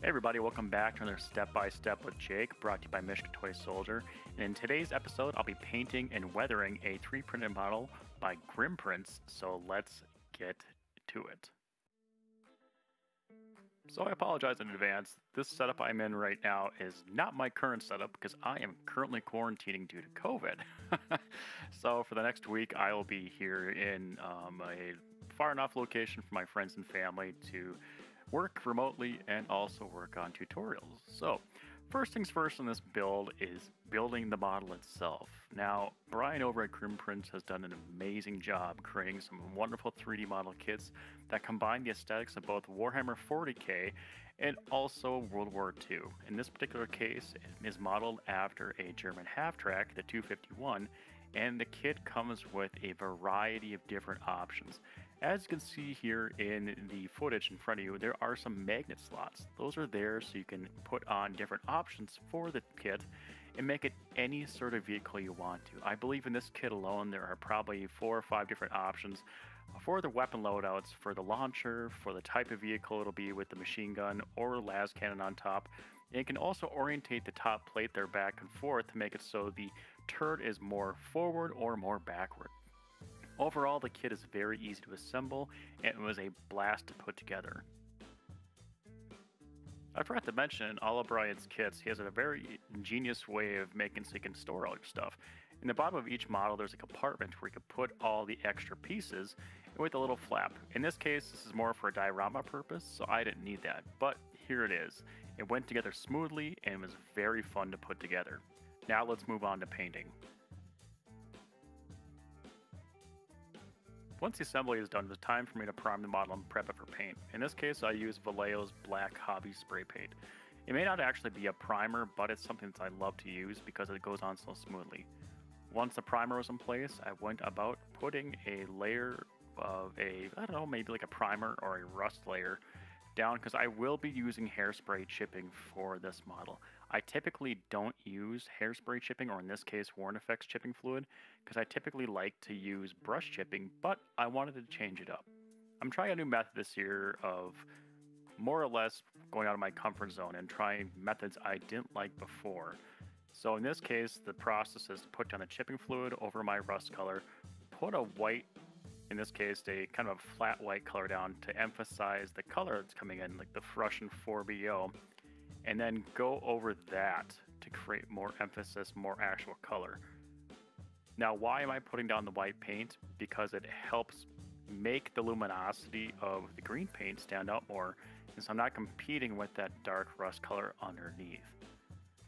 Hey everybody, welcome back to another Step by Step with Jake, brought to you by Michigan Toy Soldier. And in today's episode, I'll be painting and weathering a 3 printed model by Grim Prints, so let's get to it. So I apologize in advance. This setup I'm in right now is not my current setup because I am currently quarantining due to COVID. so for the next week, I will be here in um, a far enough location for my friends and family to work remotely, and also work on tutorials. So, first things first in this build is building the model itself. Now, Brian over at Grim has done an amazing job creating some wonderful 3D model kits that combine the aesthetics of both Warhammer 40k and also World War II. In this particular case, it is modeled after a German half-track, the 251, and the kit comes with a variety of different options. As you can see here in the footage in front of you, there are some magnet slots. Those are there so you can put on different options for the kit and make it any sort of vehicle you want to. I believe in this kit alone there are probably four or five different options for the weapon loadouts, for the launcher, for the type of vehicle it'll be with the machine gun or lascannon on top. And you can also orientate the top plate there back and forth to make it so the turret is more forward or more backward. Overall, the kit is very easy to assemble and it was a blast to put together. I forgot to mention, all of Brian's kits, he has a very ingenious way of making so you can store all your stuff. In the bottom of each model, there's a compartment where you can put all the extra pieces with a little flap. In this case, this is more for a diorama purpose, so I didn't need that, but here it is. It went together smoothly and was very fun to put together. Now let's move on to painting. Once the assembly is done, it's time for me to prime the model and prep it for paint. In this case, I use Vallejo's Black Hobby Spray Paint. It may not actually be a primer, but it's something that I love to use because it goes on so smoothly. Once the primer was in place, I went about putting a layer of a, I don't know, maybe like a primer or a rust layer down because I will be using hairspray chipping for this model. I typically don't use hairspray chipping, or in this case, Worn Effects chipping fluid, because I typically like to use brush chipping, but I wanted to change it up. I'm trying a new method this year of more or less going out of my comfort zone and trying methods I didn't like before. So in this case, the process is to put down the chipping fluid over my rust color, put a white, in this case, a kind of a flat white color down to emphasize the color that's coming in, like the Russian 4BO, and then go over that to create more emphasis, more actual color. Now, why am I putting down the white paint? Because it helps make the luminosity of the green paint stand out more, and so I'm not competing with that dark rust color underneath.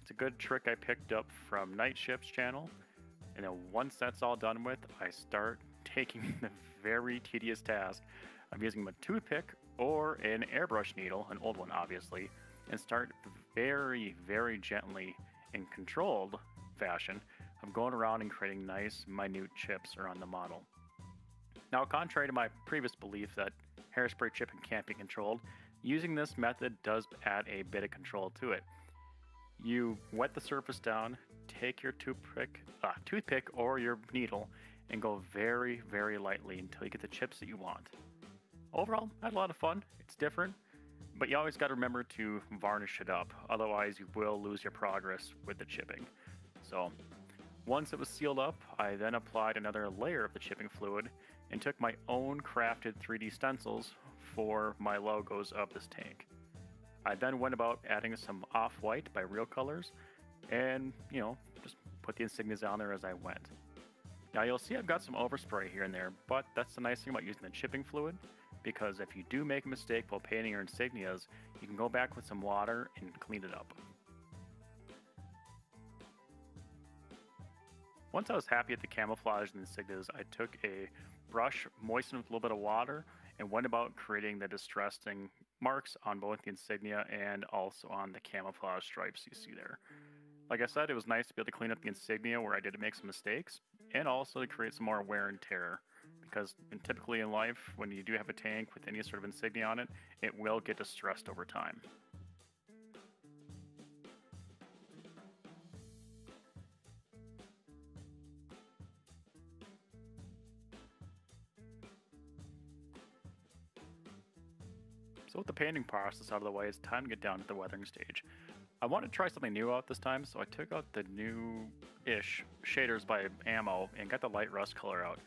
It's a good trick I picked up from Night Shift's channel, and then once that's all done with, I start taking the very tedious task of using a toothpick or an airbrush needle, an old one obviously, and start very, very gently in controlled fashion of going around and creating nice, minute chips around the model. Now, contrary to my previous belief that hairspray chipping can't be controlled, using this method does add a bit of control to it. You wet the surface down, take your toothpick, uh, toothpick or your needle, and go very, very lightly until you get the chips that you want. Overall, I had a lot of fun. It's different. But you always got to remember to varnish it up, otherwise you will lose your progress with the chipping. So once it was sealed up, I then applied another layer of the chipping fluid and took my own crafted 3D stencils for my logos of this tank. I then went about adding some off-white by Real Colors and, you know, just put the insignias on there as I went. Now you'll see I've got some overspray here and there, but that's the nice thing about using the chipping fluid because if you do make a mistake while painting your insignias, you can go back with some water and clean it up. Once I was happy with the camouflage and insignias, I took a brush, moistened with a little bit of water, and went about creating the distressing marks on both the insignia and also on the camouflage stripes you see there. Like I said, it was nice to be able to clean up the insignia where I did make some mistakes, and also to create some more wear and tear because typically in life, when you do have a tank with any sort of insignia on it, it will get distressed over time. So with the painting process out of the way, it's time to get down to the weathering stage. I wanted to try something new out this time, so I took out the new-ish shaders by Ammo and got the light rust color out.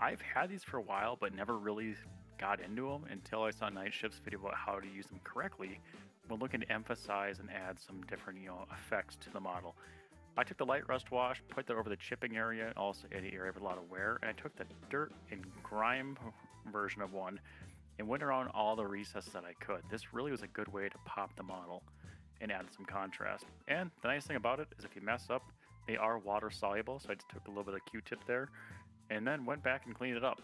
I've had these for a while, but never really got into them until I saw Night Shift's video about how to use them correctly when looking to emphasize and add some different, you know, effects to the model. I took the light rust wash, put that over the chipping area, also any area with a lot of wear, and I took the dirt and grime version of one and went around all the recesses that I could. This really was a good way to pop the model and add some contrast. And the nice thing about it is if you mess up, they are water soluble, so I just took a little bit of Q-tip there and then went back and cleaned it up.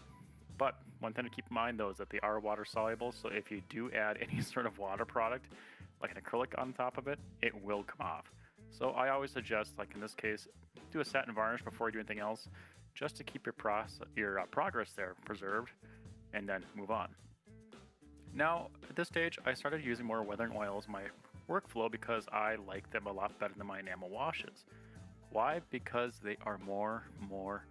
But one thing to keep in mind though is that they are water soluble, so if you do add any sort of water product, like an acrylic on top of it, it will come off. So I always suggest, like in this case, do a satin varnish before you do anything else, just to keep your, process, your uh, progress there preserved, and then move on. Now, at this stage, I started using more weathering oils in my workflow because I like them a lot better than my enamel washes. Why? Because they are more, more,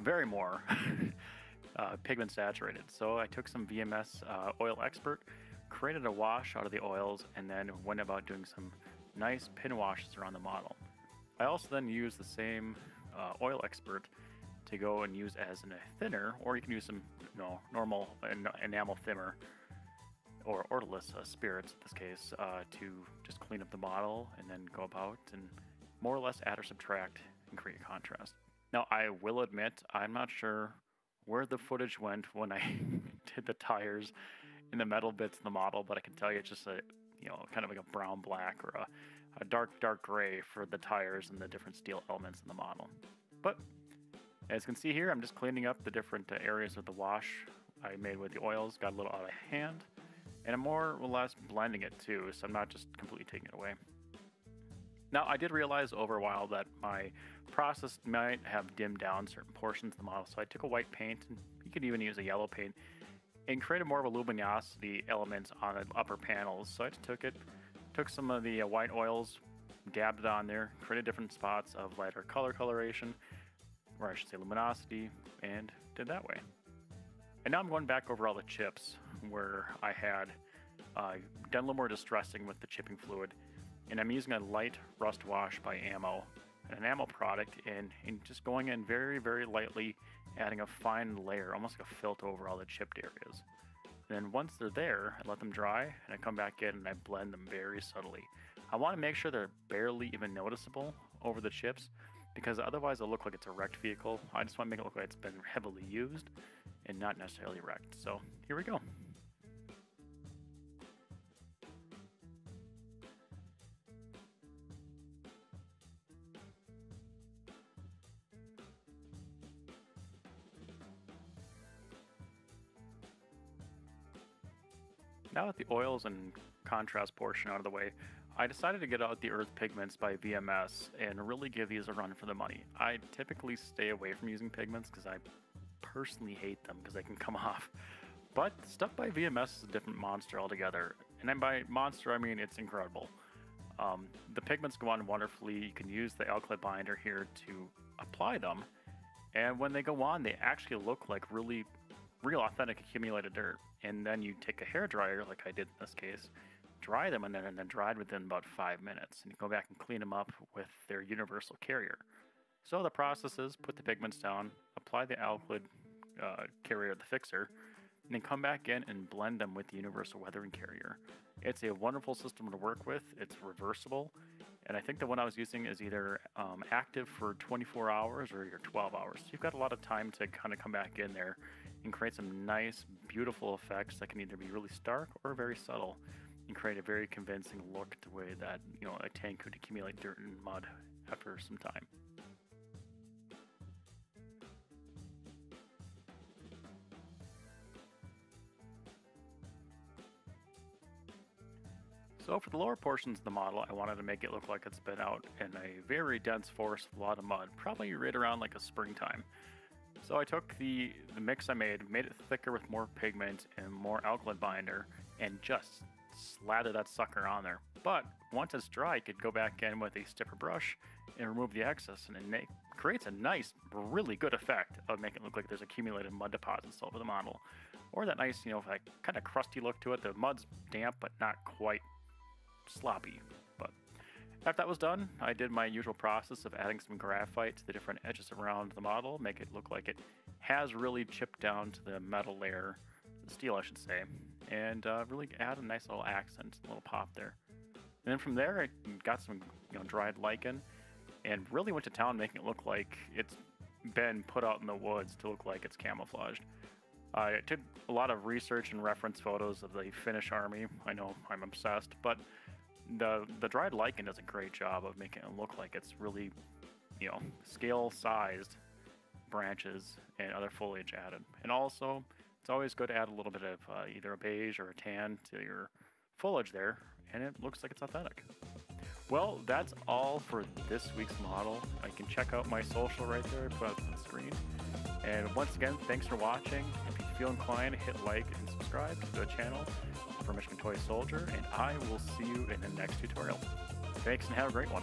very more uh, pigment saturated. So I took some VMS uh, Oil Expert, created a wash out of the oils, and then went about doing some nice pin washes around the model. I also then used the same uh, Oil Expert to go and use as a thinner, or you can use some you know, normal enamel thinner or odorless uh, spirits in this case uh, to just clean up the model and then go about and more or less add or subtract and create contrast. Now I will admit I'm not sure where the footage went when I did the tires and the metal bits in the model, but I can tell you it's just a you know kind of like a brown black or a, a dark dark gray for the tires and the different steel elements in the model. But as you can see here, I'm just cleaning up the different uh, areas of the wash I made with the oils, got a little out of hand. And I'm more or less blending it too, so I'm not just completely taking it away. Now, I did realize over a while that my process might have dimmed down certain portions of the model, so I took a white paint, and you could even use a yellow paint, and created more of a luminosity element on the upper panels. So I just took it, took some of the uh, white oils, dabbed it on there, created different spots of lighter color coloration, or I should say luminosity, and did that way. And now I'm going back over all the chips where I had uh, done a little more distressing with the chipping fluid. And I'm using a light rust wash by Ammo, an Ammo product, and, and just going in very, very lightly, adding a fine layer, almost like a filter over all the chipped areas. And then once they're there, I let them dry, and I come back in and I blend them very subtly. I want to make sure they're barely even noticeable over the chips, because otherwise it'll look like it's a wrecked vehicle. I just want to make it look like it's been heavily used and not necessarily wrecked. So here we go. Now that the oils and contrast portion out of the way, I decided to get out the Earth Pigments by VMS and really give these a run for the money. I typically stay away from using pigments because I personally hate them because they can come off. But stuff by VMS is a different monster altogether. And by monster, I mean it's incredible. Um, the pigments go on wonderfully. You can use the alkali binder here to apply them. And when they go on, they actually look like really real authentic accumulated dirt. And then you take a hair dryer, like I did in this case, dry them, and then, and then dried within about five minutes. And you go back and clean them up with their universal carrier. So the process is put the pigments down, apply the alkyd uh, carrier, the fixer, and then come back in and blend them with the universal weathering carrier. It's a wonderful system to work with. It's reversible. And I think the one I was using is either um, active for 24 hours or your 12 hours. So you've got a lot of time to kind of come back in there and create some nice, beautiful effects that can either be really stark or very subtle and create a very convincing look the way that, you know, a tank could accumulate dirt and mud after some time. So for the lower portions of the model, I wanted to make it look like it's been out in a very dense forest with a lot of mud, probably right around like a springtime. So I took the, the mix I made, made it thicker with more pigment and more alkali binder, and just slathered that sucker on there. But once it's dry, I could go back in with a stiffer brush and remove the excess, and it creates a nice, really good effect of making it look like there's accumulated mud deposits all over the model. or that nice, you know, like kind of crusty look to it. The mud's damp, but not quite sloppy. After that was done, I did my usual process of adding some graphite to the different edges around the model, make it look like it has really chipped down to the metal layer, the steel, I should say, and uh, really add a nice little accent, a little pop there. And then from there, I got some you know dried lichen, and really went to town making it look like it's been put out in the woods to look like it's camouflaged. I did a lot of research and reference photos of the Finnish army. I know I'm obsessed, but the the dried lichen does a great job of making it look like it's really, you know, scale sized branches and other foliage added. And also, it's always good to add a little bit of uh, either a beige or a tan to your foliage there, and it looks like it's authentic. Well, that's all for this week's model. I can check out my social right there, put up on the screen. And once again, thanks for watching. If you feel inclined, hit like and subscribe to the channel for Michigan Toy Soldier, and I will see you in the next tutorial. Thanks and have a great one.